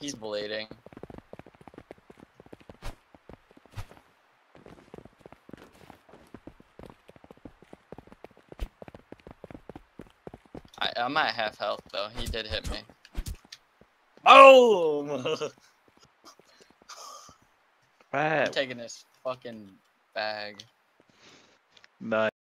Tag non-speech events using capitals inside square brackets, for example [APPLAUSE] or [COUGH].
He's bleeding. I, I'm at half health though. He did hit me. Boom! [LAUGHS] I'm taking this fucking bag. Nice.